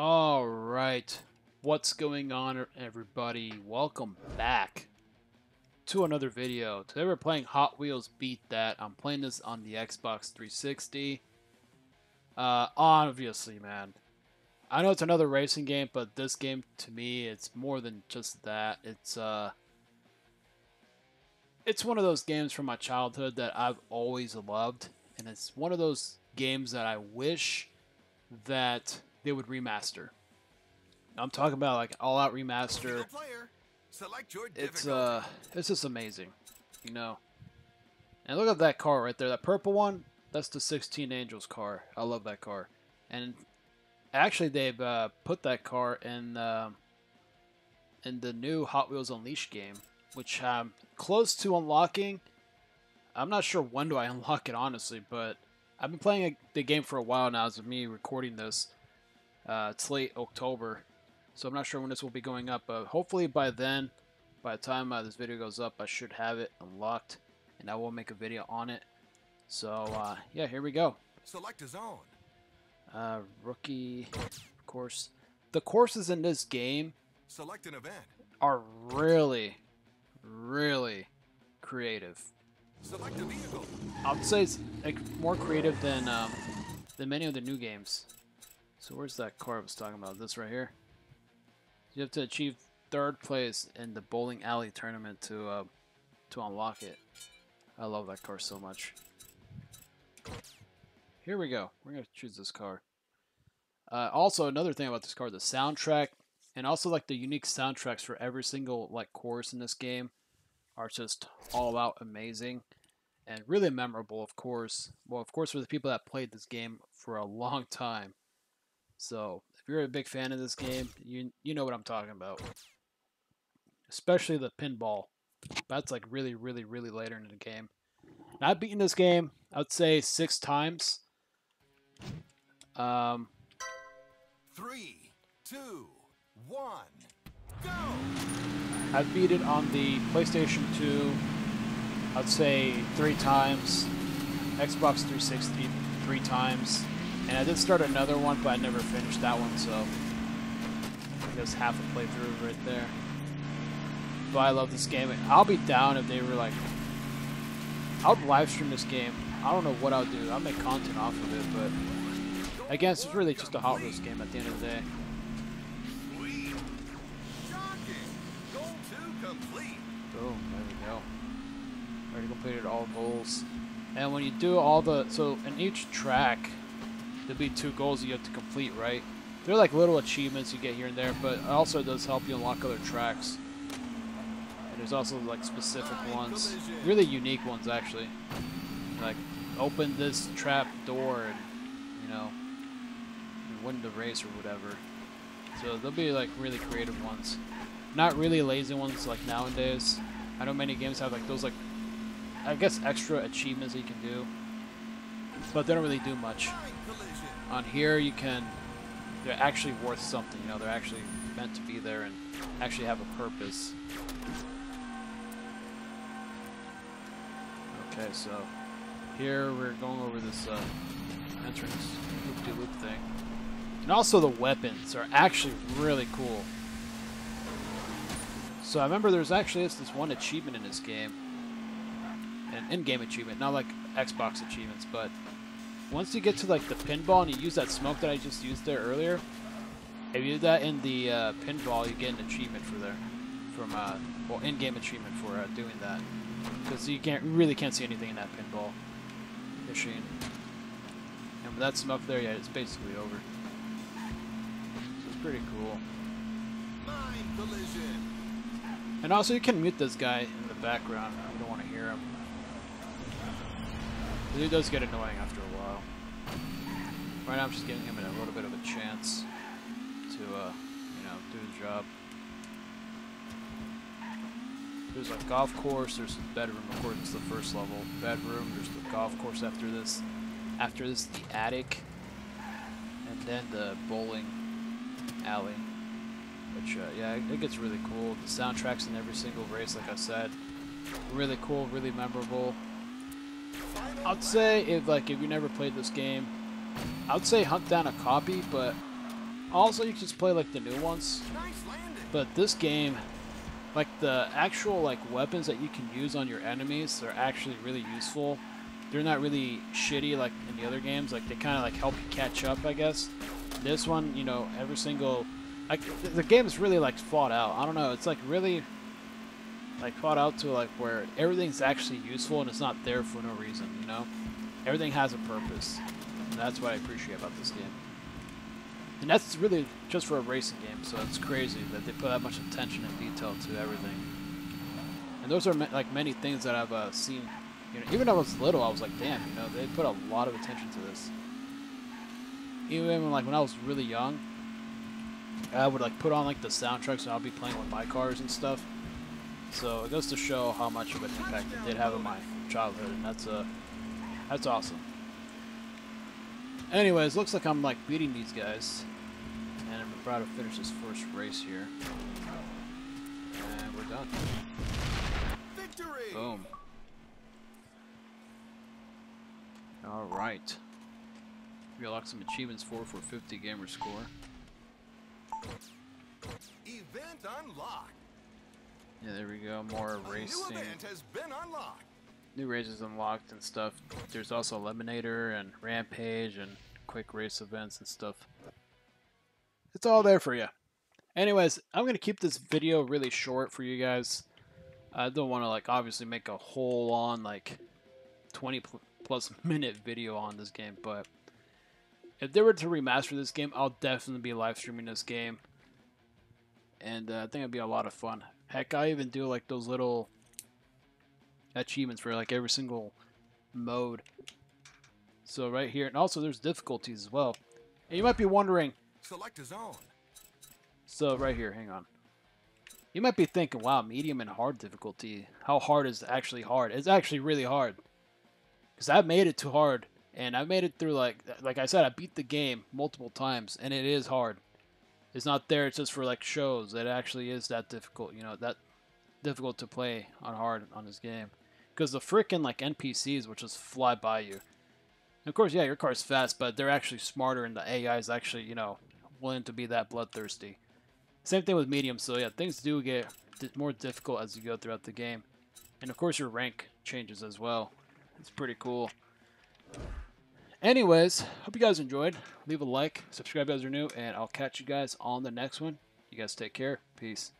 All right. What's going on, everybody? Welcome back to another video. Today we're playing Hot Wheels Beat That. I'm playing this on the Xbox 360. Uh, obviously, man. I know it's another racing game, but this game, to me, it's more than just that. It's, uh... It's one of those games from my childhood that I've always loved. And it's one of those games that I wish that they would remaster. I'm talking about like all out remaster. It's uh it's just amazing. You know. And look at that car right there, that purple one, that's the 16 Angels car. I love that car. And actually they've uh, put that car in uh, in the new Hot Wheels Unleashed game, which I'm close to unlocking. I'm not sure when do I unlock it honestly, but I've been playing the game for a while now as of me recording this. Uh, it's late October, so I'm not sure when this will be going up, but hopefully by then, by the time uh, this video goes up, I should have it unlocked, and I will make a video on it. So, uh, yeah, here we go. Select a zone. Uh, rookie, of course. The courses in this game Select an event. are really, really creative. Select a vehicle. I'd say it's like more creative than um, than many of the new games. So where's that car I was talking about? This right here. You have to achieve third place in the bowling alley tournament to uh, to unlock it. I love that car so much. Here we go. We're gonna choose this car. Uh, also, another thing about this car, the soundtrack, and also like the unique soundtracks for every single like course in this game are just all out amazing and really memorable, of course. Well, of course, for the people that played this game for a long time. So, if you're a big fan of this game, you you know what I'm talking about. Especially the pinball. That's like really, really, really later in the game. And I've beaten this game, I'd say six times. Um, Three, two, one, go! I've beat it on the PlayStation 2, I'd say three times. Xbox 360 three times. And I did start another one, but I never finished that one, so I guess half a playthrough right there. But I love this game. I'll be down if they were like, I would live stream this game. I don't know what I'll do. I'll make content off of it, but I guess it's really just a Hot Wheels game at the end of the day. Boom, there we go. Already completed all goals. And when you do all the, so in each track, there'll be two goals you have to complete, right? They're like little achievements you get here and there, but it also does help you unlock other tracks. And there's also like specific ones, really unique ones actually. Like, open this trap door and, you know, win the race or whatever. So there'll be like really creative ones. Not really lazy ones like nowadays. I know many games have like those like I guess extra achievements that you can do. But they don't really do much. On here you can they're actually worth something, you know, they're actually meant to be there and actually have a purpose. Okay, so here we're going over this uh, entrance loop-de-loop thing. And also the weapons are actually really cool. So I remember there's actually this one achievement in this game. An in-game achievement, not like Xbox achievements, but once you get to like the pinball and you use that smoke that I just used there earlier, if you do that in the uh, pinball, you get an achievement for there, from uh, well, in-game achievement for uh, doing that, because you can't really can't see anything in that pinball machine. And with that smoke there, yeah, it's basically over. So it's pretty cool. Line collision. And also, you can mute this guy in the background. You don't want to hear him. He does get annoying after a while. Right now, I'm just giving him a little bit of a chance to, uh, you know, do his job. There's a golf course. There's a bedroom. Course, it's the first level. Bedroom. There's the golf course after this. After this, the attic, and then the bowling alley. Which, uh, yeah, it, it gets really cool. The soundtracks in every single race, like I said, really cool, really memorable. I'd say if like if you never played this game, I'd say hunt down a copy, but Also, you can just play like the new ones. But this game, like the actual like weapons that you can use on your enemies are actually really useful. They're not really shitty like in the other games. Like they kind of like help you catch up, I guess. This one, you know, every single like the, the game is really like fought out. I don't know. It's like really like thought out to like where everything's actually useful and it's not there for no reason. You know, everything has a purpose, and that's what I appreciate about this game. And that's really just for a racing game, so it's crazy that they put that much attention and detail to everything. And those are ma- like many things that I've uh, seen. You know, even when I was little, I was like, damn, you know, they put a lot of attention to this. Even when, like when I was really young, I would like put on like the soundtracks and I'll be playing with my cars and stuff. So it goes to show how much of an impact it did have on my childhood, and that's uh, that's awesome. Anyways, looks like I'm like beating these guys, and I'm about to finish this first race here, and we're done. Victory. Boom. All right. We unlocked some achievements for for 50 gamer score. Event unlocked. Yeah, there we go. More A new racing. event has been unlocked. New races unlocked and stuff. There's also Eliminator and Rampage and quick race events and stuff. It's all there for you. Anyways, I'm gonna keep this video really short for you guys. I don't want to like obviously make a whole on like 20 pl- plus minute video on this game, but if they were to remaster this game, I'll definitely be live streaming this game, and uh, I think it'd be a lot of fun. Heck, I even do like those little achievements for like every single mode. So right here, and also there's difficulties as well. And you might be wondering, Select a zone. so right here, hang on. You might be thinking, wow, medium and hard difficulty. How hard is actually hard? It's actually really hard. Because I've made it too hard. And I made it through, like, like I said, I beat the game multiple times. And it is hard. It's not there, it's just for, like, shows. It actually is that difficult, you know, that difficult to play on hard on this game. Because the freaking, like, NPCs will just fly by you. And of course, yeah, your car's fast, but they're actually smarter, and the AI is actually, you know, willing to be that bloodthirsty. Same thing with medium, so yeah, things do get more difficult as you go throughout the game. And of course, your rank changes as well. It's pretty cool. Anyways, hope you guys enjoyed. Leave a like, subscribe if you guys are new, and I'll catch you guys on the next one. You guys take care. Peace.